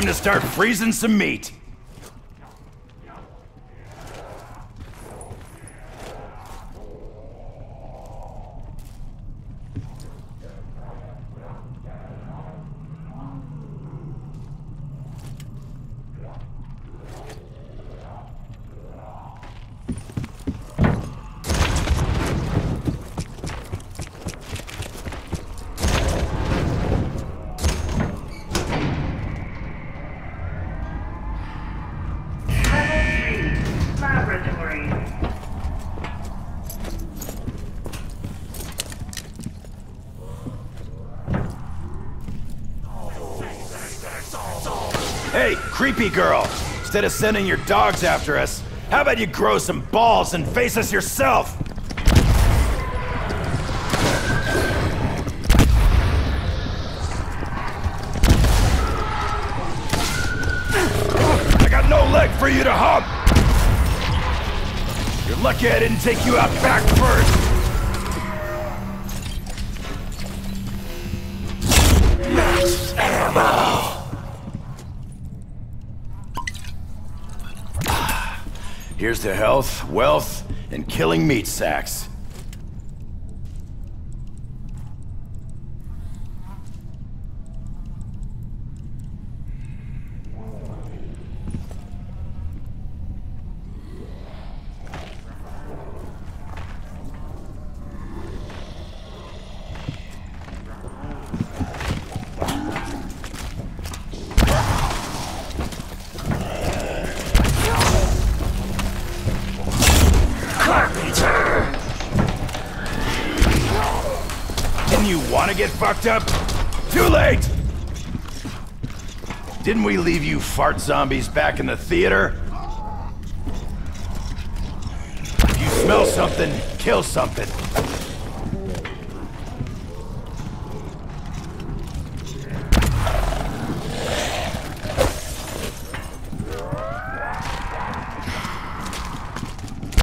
Time to start freezing some meat. Hey, creepy girl! Instead of sending your dogs after us, how about you grow some balls and face us yourself? I got no leg for you to hump! You're lucky I didn't take you out back first! Ah, here's to health, wealth, and killing meat sacks. You want to get fucked up? Too late! Didn't we leave you fart zombies back in the theater? If you smell something, kill something.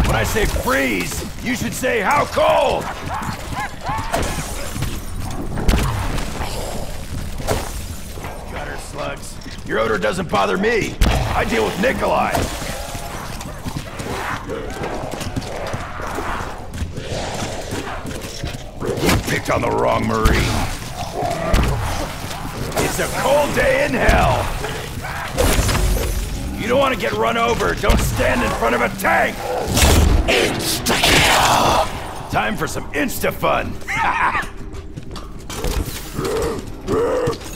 When I say freeze, you should say how cold! Slugs. Your odor doesn't bother me. I deal with Nikolai. You picked on the wrong Marine. It's a cold day in hell. You don't want to get run over. Don't stand in front of a tank. Insta-kill. Time for some insta-fun.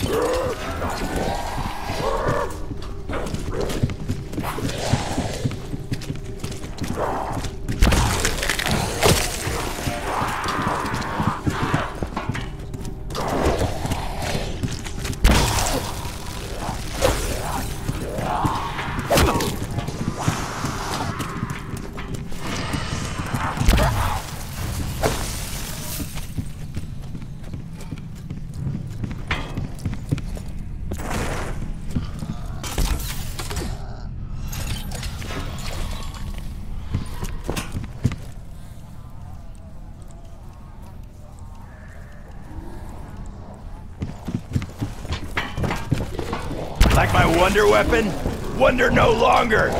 Like my wonder weapon? Wonder no longer!